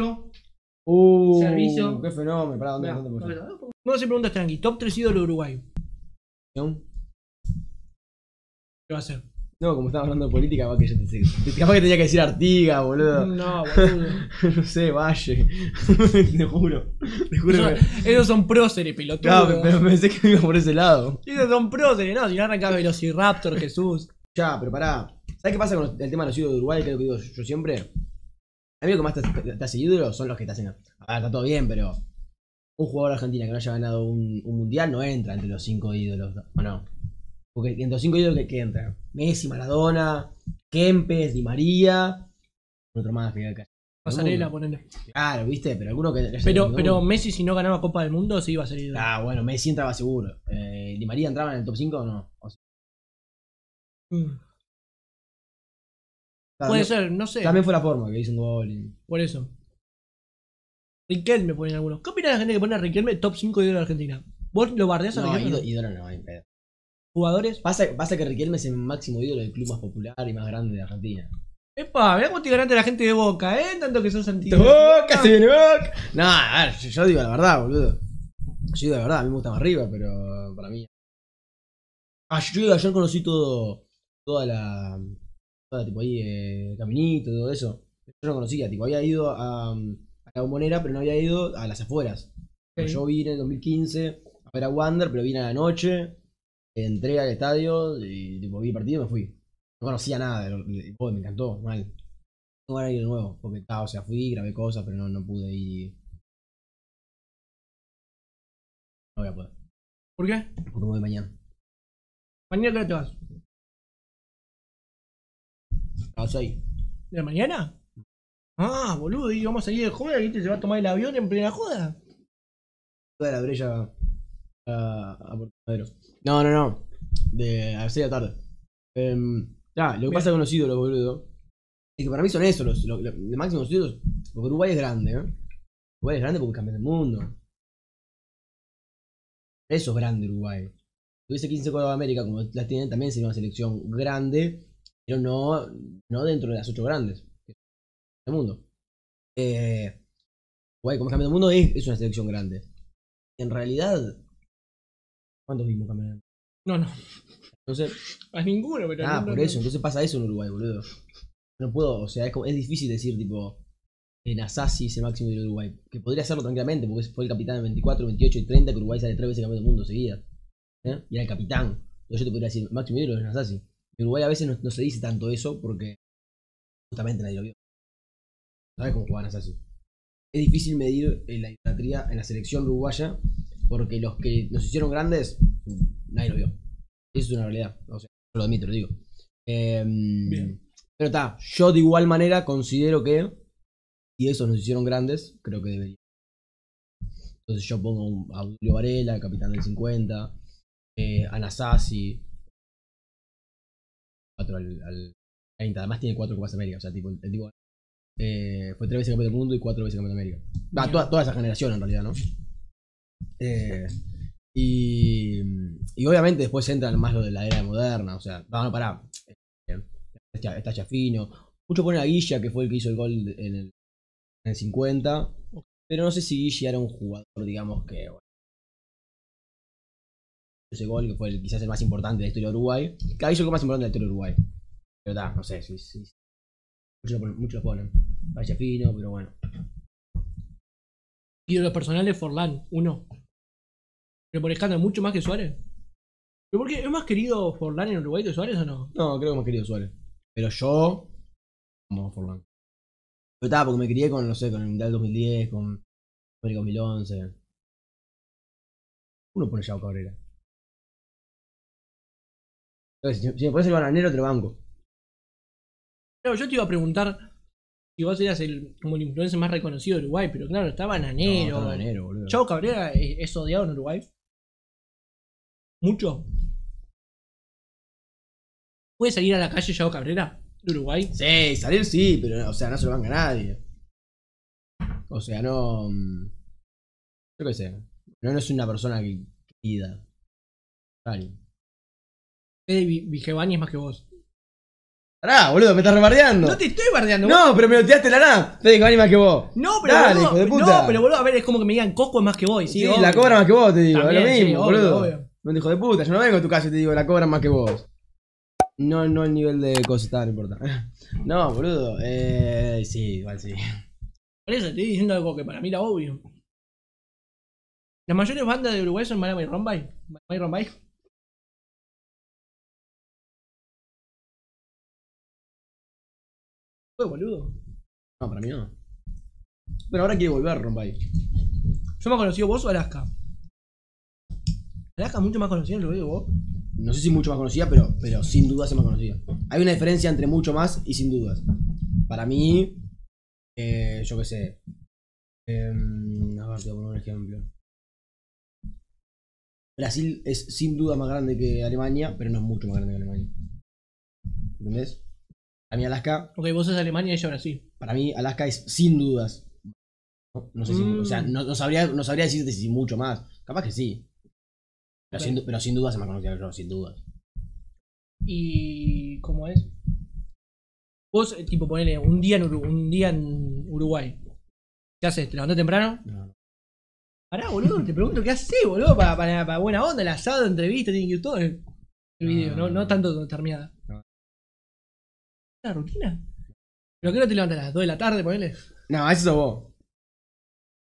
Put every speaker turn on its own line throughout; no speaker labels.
maestro.
Uh,
Servicio.
Qué fenómeno. Pará, ¿dónde? ¿Dónde
no, no se preguntas tranqui. Top 3 ídolo de Uruguay.
ir?
¿Qué va a ser?
No, como estaba hablando de política, va que yo te sé. Capaz que tenía que decir Artiga, boludo.
No, boludo.
no sé, Valle. te juro. Te juro
Esos,
que.
esos son próceres, pelotudo.
No, pero pensé que iba por ese lado.
Esos son próceres, no. Si no arrancás Velociraptor, Jesús.
Ya, pero pará. ¿Sabes qué pasa con el tema de los ídolos de Uruguay? Que es lo que digo yo siempre. A mí lo que más te, te- hace ídolo son los que te hacen. A ver, está todo bien, pero. Un jugador de Argentina que no haya ganado un, un mundial no entra entre los cinco ídolos, ¿o no? Porque entre los cinco ídolos que, que entran: Messi, Maradona, Kempes, Di María. Otro más que acá.
Pasarela, ponele.
Claro, viste, pero alguno que.
Pero, pero Messi, si no ganaba Copa del Mundo, sí iba a ser ídolo.
Ah, bueno, Messi entraba seguro. Eh, ¿Di María entraba en el top 5 o no? O sea,
Mm. Puede
no-
ser, no sé.
También fue la forma que hizo un gol. y-
Por eso. Riquelme ponen algunos. ¿Qué opina la gente que pone a Riquelme top 5 ídolo de Argentina? ¿Vos lo bardeás a
No,
Riquelme?
ídolo,
no?
ídolo no, hay pedo.
¿Jugadores?
Pasa, pasa que Riquelme es el máximo ídolo del club más popular y más grande de Argentina.
Epa, mirá cómo te ganaste la gente de Boca, ¿eh? Tanto que sos antiguo.
¡Boca, se viene Boca! No, a ver, yo, yo digo la verdad, boludo. Yo digo la verdad, a mí me gusta más arriba, pero para mí. Ah, yo ayer conocí todo. Toda la. Tipo ahí, eh, Caminito, todo eso. Yo no conocía, tipo, había ido a, a la bombonera, pero no había ido a las afueras.
Ok.
Yo vine en 2015 a ver a Wander, pero vine a la noche. Entré al estadio y tipo, vi el partido y me fui. No conocía nada, me encantó, mal. Tengo ganas de ir de nuevo, porque ah, o sea, fui, grabé cosas, pero no, no pude ir. No voy a poder,
¿Por qué?
porque me voy mañana.
¿Mañana te vas?
A las seis.
¿De la mañana? Ah, boludo, y vamos a salir de joda y este se va a tomar el avión en plena joda.
Toda la brecha a, a Puerto Madero. No, no, no. De a las 6 de la tarde. Em, ya, lo que
Bien.
pasa con los ídolos, boludo. Es que para mí son esos, los, los, los- los máximos ídolos. Porque Uruguay es grande, ¿eh? Uruguay es grande porque es campeón del mundo. Eso es grande Uruguay. Si tuviese 15 Copas de América como las tienen, también sería una selección grande, pero no, no dentro de las 8 grandes del mundo. Eh, Uruguay como es campeón del mundo es, es una selección grande. En realidad, ¿cuántos vimos campeón del mundo?
No, no,
Entonces,
a ninguno, pero.
Ah,
no,
por
no,
eso, entonces pasa eso en Uruguay, boludo. No puedo, o sea, es, como- es difícil decir, tipo, en Asasi es el máximo de Uruguay. Que podría hacerlo tranquilamente, porque fue el capitán en 24, 28 y 30, que Uruguay sale tres veces campeón del mundo seguidas. ¿eh? Y era el capitán. Entonces yo te podría decir, máximo ídolo es Asasi. En Uruguay a veces no, no se dice tanto eso porque justamente nadie lo vio. ¿Sabes cómo juegan Asasi? Es difícil medir eh, la idolatría en la selección uruguaya porque los que nos hicieron grandes, nadie lo vio. Eso es una realidad. O sea, yo lo admito, lo digo. Em,
Bien.
pero está, yo de igual manera considero que si esos nos hicieron grandes, creo que debería. Entonces yo pongo a Julio Varela, el capitán del 50, eh, a Nasasi, 4 al, al 30, además tiene 4 Copas América, o sea, tipo, el tipo eh, fue 3 veces campeón del mundo y 4 veces campeón de América. Va, toda, toda esa generación en realidad, ¿no? Eh, y, y obviamente después entran más lo de la era moderna, o sea, no, no, pará. Eh, Está, está Chafino. Mucho ponen a Guilla, que fue el que hizo el gol en el, en el 50. Pero no sé si Guilla era un jugador, digamos, que. bueno, ese gol, que fue el- quizás el más importante de la historia de Uruguay. Que hizo el gol más importante de la historia de Uruguay. Pero está, no sé, sí, sí. Muchos lo ponen. Muchos lo ponen. Para Chafino, pero bueno.
Ídolos personales, Forlán, uno. Pero por escándalo, mucho más que Suárez. ¿Pero por qué? ¿Es más querido Forlán en Uruguay que Suárez o no?
No, creo que más querido Suárez. Pero yo. Como Forlán. Pero estaba porque me crié con, no sé, con el Mundial 2010, con América 2011. Uno pone Yao Cabrera. Entonces, si, si me pones el bananero, te lo banco.
Claro, yo te iba a preguntar si vos eras el, como el influencer más reconocido de Uruguay, pero claro, está
No,
Bananero.
está bananero, boludo.
Chavo Cabrera es, es odiado en Uruguay. ¿Mucho? ¿Puede salir a la calle Chavo Cabrera de Uruguay?
Sí, salir sí, pero o sea, no se lo banca nadie. O sea, no. mm, Yo qué sé. No, no es una persona que querida. Dale.
Fede Vi- Vigevani es más que vos.
Pará, boludo, me estás rebardeando.
No te estoy bardeando.
No, pero me lo tiraste la nada. Te digo, más que vos.
No, pero
Dale,
boludo,
hijo de puta.
No, pero boludo, a ver, es como que me digan Coco es más que vos. Sí,
Sí, la cobra más que vos, te digo.
También,
es lo
sí,
mismo,
obvio,
boludo.
obvio.
No, hijo de puta, yo no vengo a tu casa y te digo, la cobra más que vos. No, no el nivel de cosas, está, no importa. No, boludo. Eh, sí, igual sí.
Por eso estoy diciendo algo que para mí era obvio. Las mayores bandas de Uruguay son Marama y Rombay. Marama y Rombay. Boludo.
No, para mí no. Pero ahora quiere volver, Rombay.
Yo me conocido vos o Alaska. Alaska es mucho más conocido en Uruguay que vos.
No sé si mucho más conocida, pero, pero sin duda es más conocida. Hay una diferencia entre mucho más y sin dudas. Para mí, eh, yo qué sé. em, a ver, te voy a poner un ejemplo. Brasil es sin duda más grande que Alemania, pero no es mucho más grande que Alemania. ¿Entendés? Para mí Alaska,
Ok, vos sos Alemania y ella Brasil.
para mí Alaska es sin dudas. No, No sé si,
Mm.
o sea, no, no sabría, no sabría decirte si mucho más. Capaz que sí. Pero, sin, pero sin dudas es más conocida que yo, sin dudas.
Y. ¿Cómo es? Vos, eh, tipo, ponele un día en, un día en Uruguay. ¿Qué haces? ¿Te levantás temprano?
No, no.
Pará, boludo, te pregunto qué haces, boludo, para, para, para buena onda, el asado, entrevista, tiene que ir todo el, el video, no, no tanto terminada. ¿Una rutina? ¿Pero qué no te levantas a las 2 de la tarde, ponele?
No, eso sos vos.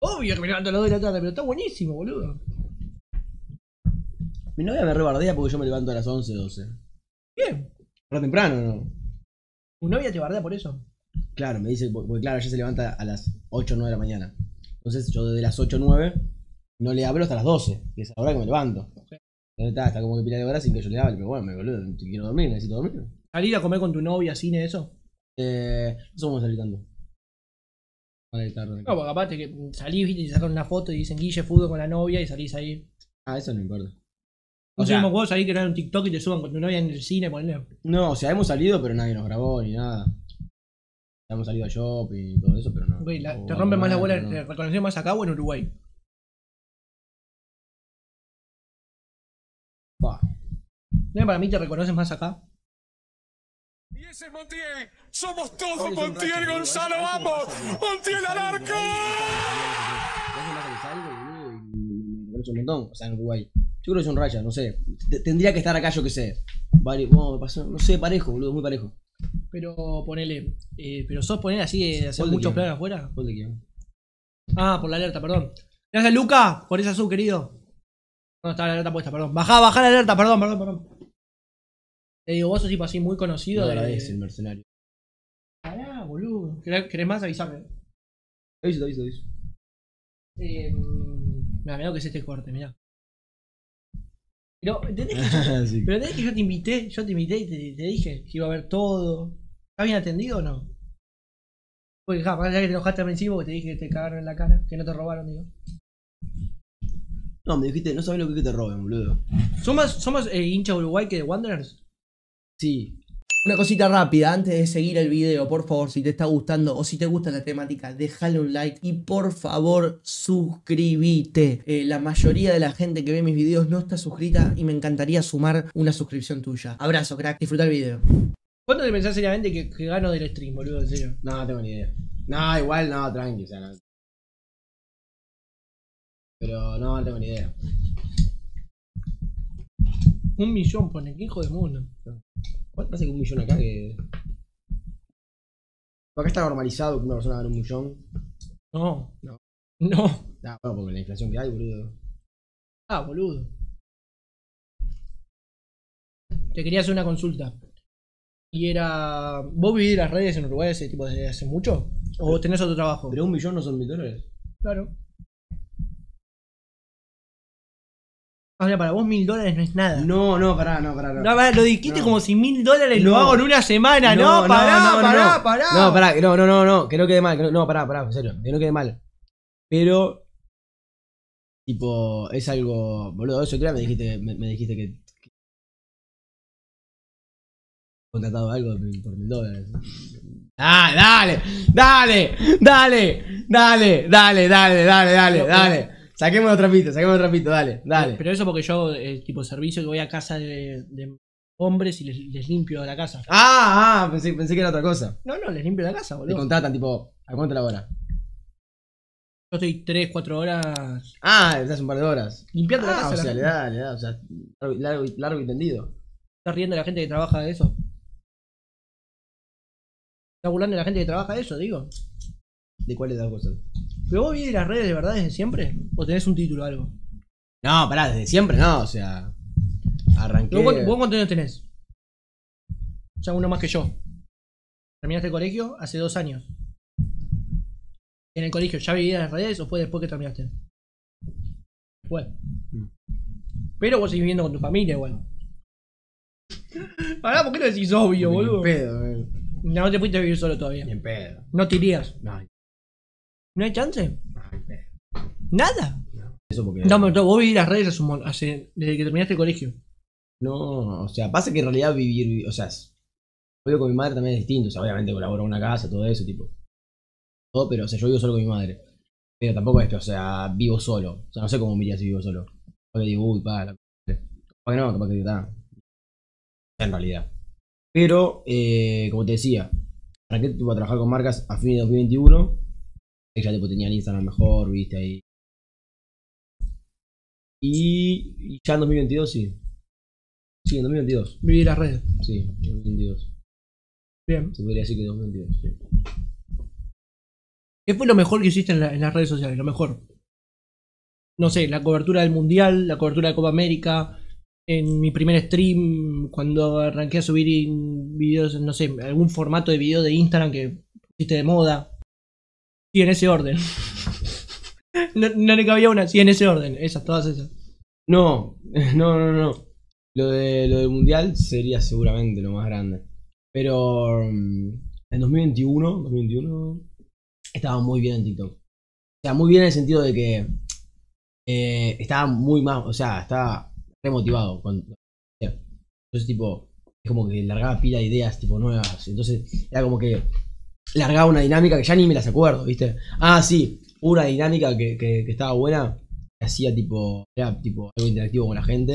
Obvio que me levanto a las 2 de la tarde, pero está buenísimo, boludo.
Mi novia me rebardea porque yo me levanto a las 11, 12.
Bien.
Pero temprano, ¿no?
¿Tu novia te bardea por eso?
Claro, me dice, porque claro, ella se levanta a las 8 o 9 de la mañana. Entonces yo desde las 8 o 9 no le hablo hasta las 12, que es la hora que me levanto.
Sí.
Entonces está, está como que pila de horas sin que yo le hable, pero bueno, me boludo, quiero dormir, necesito dormir.
¿Salir a comer con tu novia, cine, eso?
Eh, no somos salir tanto. Vale, tarde.
No, porque capaz te que salís, viste, y sacan una foto y dicen Guille fútbol con la novia y salís ahí.
Ah, eso no importa.
No
O sea-
me acuerdo salir que un TikTok y te suban con tu novia en el cine, ponele.
No, o sea, hemos salido, pero nadie nos grabó ni nada. Hemos salido a shopping y todo eso, pero no.
La- te rompen más la bola,
no.
te reconocen más acá o en Uruguay.
Pa.
No, para mí te reconoces más acá.
Y ese es Montiel. Somos todos Montiel. Gonzalo, vamos. Montiel al arco.
Un montón, o sea, en Uruguay. Yo creo que es un raya, no sé. Tendría que estar acá, yo qué sé. Vari- no, me pasó- no sé, parejo, boludo, muy parejo.
Pero ponele. Eh, pero sos poner así de hacer muchos planes afuera.
¿Cuál de quién?
Ah, por la alerta, perdón. Gracias, Luca, por esa sub, querido. No, estaba la alerta puesta, perdón. Bajá, bajá la alerta, perdón, perdón, perdón. Te digo, vos sos tipo así muy conocido.
No
de...
agradece el mercenario.
Pará, boludo. ¿Querés, querés más? Avísame.
Te aviso, te aviso, te aviso.
Eh, mira, mirá lo que es este corte, mirá. Pero, ¿entendés que yo,
Sí.
pero ¿entendés que yo te invité? Yo te invité y te, te dije que iba a ver todo. ¿Está bien atendido o no? Porque, ja, ya que te enojaste al principio porque te dije que te cagaron en la cara, que no te robaron, digo.
No, me dijiste, no sabes lo que es que te roben, boludo.
¿Somos, somos eh, hincha de Uruguay que de Wanderers?
Sí.
Una cosita rápida, antes de seguir el video, por favor, si te está gustando o si te gusta la temática, déjale un like y por favor suscríbete. Eh, la mayoría de la gente que ve mis videos no está suscrita y me encantaría sumar una suscripción tuya. Abrazo, crack, disfruta el video.
¿Cuándo te pensás seriamente que, que gano del stream, boludo? En serio.
No, no tengo ni idea. No, igual, no, tranqui, o sea, no. Pero no, no tengo ni idea.
Un millón, pone, qué hijo de mundo.
¿Cuánto hace que un millón acá que.? Acá está normalizado que una persona gane un millón.
No,
No.
No.
Ah, bueno, porque la inflación que hay, boludo.
Ah, boludo. Te quería hacer una consulta. Y era. ¿Vos vivís las redes en Uruguay ese tipo desde hace mucho? ¿O tenés otro trabajo?
Pero un millón no son mil dólares.
Claro. Ahora, para vos mil dólares no es nada.
No, no, pará, no, pará. No,
No, pará, lo dijiste
No.
como si mil dólares lo
No.
hago en una semana. No, pará, pará, pará.
No, pará, que no, no, no, no, que no quede mal. que no, no, pará, pará, en serio, que no quede mal. Pero. Tipo, es algo. Boludo, eso día me dijiste, me, me dijiste que. que- contratado algo por mil dólares. Ah, dale, dale, dale, dale, dale, dale, dale, dale, dale. Saquemos los trapitos, saquemos los trapitos, dale, dale.
Pero eso porque yo, eh, tipo servicio, que voy a casa de, de hombres y les, les limpio la casa.
Ah, ah, pensé, pensé que era otra cosa.
No, no, les limpio la casa,
Te
boludo.
contratan, tipo, ¿a cuánto la hora?
Yo estoy 3, 4 horas
Ah, estás un par de horas.
limpiando la
Ah,
casa.
o sea, le da, le da, o sea, largo, y- largo, y- tendido.
Está riendo la gente que trabaja de eso. Está burlando la gente que trabaja de eso, digo.
¿De cuáles de las cosas?
¿Pero vos vivís las redes de verdad desde siempre? ¿O tenés un título o algo?
No, pará, desde siempre no, o sea. Arranqué.
¿Vos, cuánto- vos cuántos años tenés? Ya uno más que yo. ¿Terminaste el colegio? Hace dos años. ¿En el colegio ya vivías las redes o fue después que terminaste? Fue.
Mm.
Pero vos seguís viviendo con tu familia igual. Pará, ¿por qué lo decís obvio,
Ni en
boludo?
pedo, eh.
No, no te fuiste a vivir solo todavía.
Ni en pedo.
No te irías.
No,
¿No hay chance?
pedo.
¿Nada?
Eso porque.
No, pero vos vivís las redes hace, un mon- hace- desde que terminaste el colegio.
No, o sea, pasa que en realidad vivir, vi- o sea, es- vivo con mi madre también es distinto, o sea, obviamente colaboro en una casa, todo eso, tipo. Todo, pero, o sea, yo vivo solo con mi madre. Pero tampoco es que, o sea, vivo solo. O sea, no sé cómo me iría si vivo solo. Porque digo, uy, pa, la madre. Capaz que no, capaz que está. En realidad. Pero, eh, como te decía, arranqué tipo, a trabajar con marcas a fin de 2021. Ella tipo tenía el Instagram mejor, viste ahí. Y, y ya en 2022 sí. Sí, en 2022.
Vivir las redes.
Sí, en 2022.
Bien.
Se podría decir que 2022, sí.
¿Qué fue lo mejor que hiciste en, la- en las redes sociales? Lo mejor. No sé, la cobertura del Mundial, la cobertura de Copa América. En mi primer stream, cuando arranqué a subir videos, no sé, algún formato de video de Instagram que pusiste de moda. Sí, en ese orden. no, le cabía una, sí, en ese orden. Esas, todas esas.
No, no, no, no. Lo, de, lo del mundial sería seguramente lo más grande. Pero mm, en 2021, 2021 estaba muy bien en TikTok. O sea, muy bien en el sentido de que eh, estaba muy más, o sea, estaba re motivado. Cuando, entonces, tipo, es como que largaba pila de ideas tipo nuevas. Entonces, era como que largaba una dinámica que ya ni me las acuerdo, ¿viste? Ah, sí, una dinámica que, que, que estaba buena. que Hacía tipo, era tipo algo interactivo con la gente.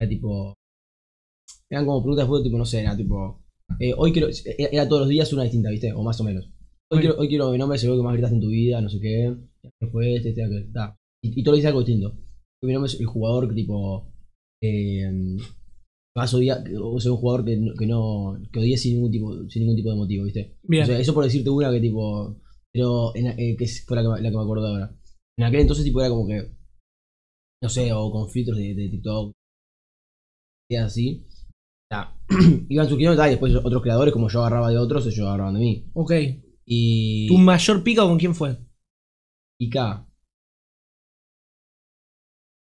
Era tipo. Eran como preguntas de fútbol, tipo, no sé, era tipo. eh, hoy quiero. Era, era todos los días una distinta, ¿viste? O más o menos. Hoy quiero, hoy quiero mi nombre, es el que más gritaste en tu vida, no sé qué. Después este, este, aquel. Y, y todos los días algo distinto. Mi nombre es el jugador que tipo. Eh, más odia, o sea, un jugador que, no- que no. que odie sin ningún tipo, sin ningún tipo de motivo, ¿viste?
Bien.
O sea, eso por decirte una que tipo. Pero en, eh, que fue la que, me- la que me acuerdo ahora. En aquel entonces tipo era como que. No sé, o con filtros de, de TikTok. Ideas así. Iban surgiendo y después otros creadores, como yo agarraba de otros, ellos agarraban de mí.
ok.
Y.
¿Tu mayor pica con quién fue?
Y K.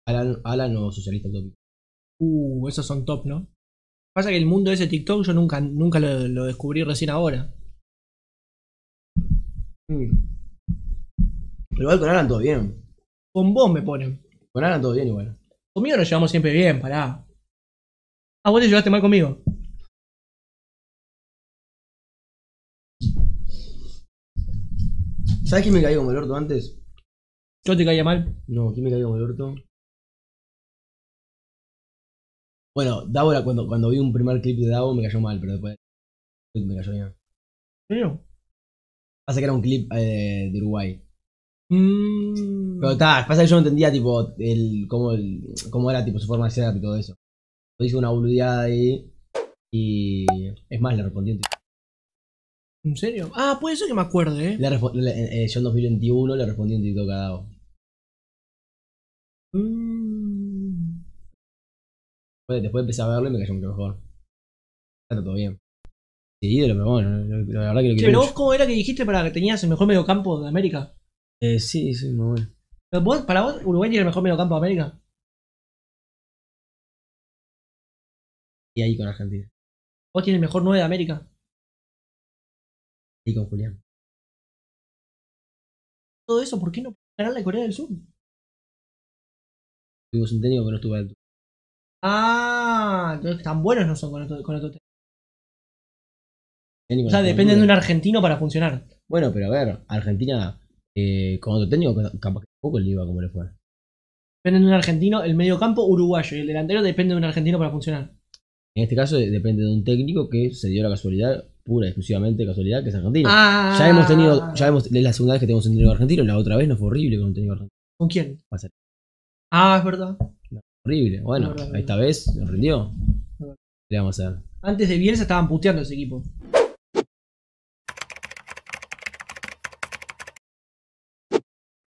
Alan, Alan o socialista utópico.
Uh, esos son top, ¿no? Pasa que el mundo de ese TikTok yo nunca, nunca lo, lo descubrí recién ahora.
Mm. Pero igual con Alan todo bien.
Con vos me ponen.
Con Alan todo bien igual.
Conmigo nos llevamos siempre bien, pará. Ah, vos te llevaste mal conmigo.
¿Sabes quién me caía como el orto antes?
Yo te caía mal.
No, ¿quién me caía como el orto? Bueno, Davo era cuando, cuando vi un primer clip de Davo me cayó mal, pero después me cayó bien.
¿Serio?
Pasa que era un clip eh, de Uruguay.
Mm,
Pero está, pasa que yo no entendía tipo el cómo, el, cómo era tipo su forma de ser y todo eso. Yo hice una boludeada ahí y es más, le respondí en.
¿En serio? Ah, puede ser que me acuerde, ¿eh?
Le respo- le- eh, yo en 2021 le respondí en TikTok a Davo.
Mm.
Después, después empecé a verlo y me cayó mucho mejor. Está todo bien. Sí, ídolo, pero bueno, la la verdad que lo
Che,
quiero
pero vos,
mucho.
¿cómo era que dijiste para que tenías el mejor mediocampo de América?
Eh, sí, sí, muy bueno.
Pero vos- ¿Para vos Uruguay tiene el mejor mediocampo de América?
Y ahí con Argentina.
¿Vos tienes el mejor 9 de América?
Y con Julián.
Todo eso, ¿por qué no ganarle a Corea del Sur?
Tuvimos un técnico que no estuvo alto.
Ah, entonces tan buenos no son con otro, con.
Técnico
O sea, dependen de un argentino para funcionar.
Bueno, pero a ver, Argentina eh, con otro técnico capaz que tampoco le iba como le fue.
Dependen de un argentino, el medio campo uruguayo y el delantero depende de un argentino para funcionar.
En este caso depende de un técnico que se dio la casualidad, pura y exclusivamente casualidad, que es argentino. Ya hemos ah. tenido, ya hemos, es la segunda vez que tenemos un técnico argentino, la otra vez no fue horrible con un técnico argentino.
¿Con quién? Ah, es verdad.
Horrible. Bueno, esta vez nos rindió. Vamos a hacer?
Antes de Bielsa estaban puteando ese equipo.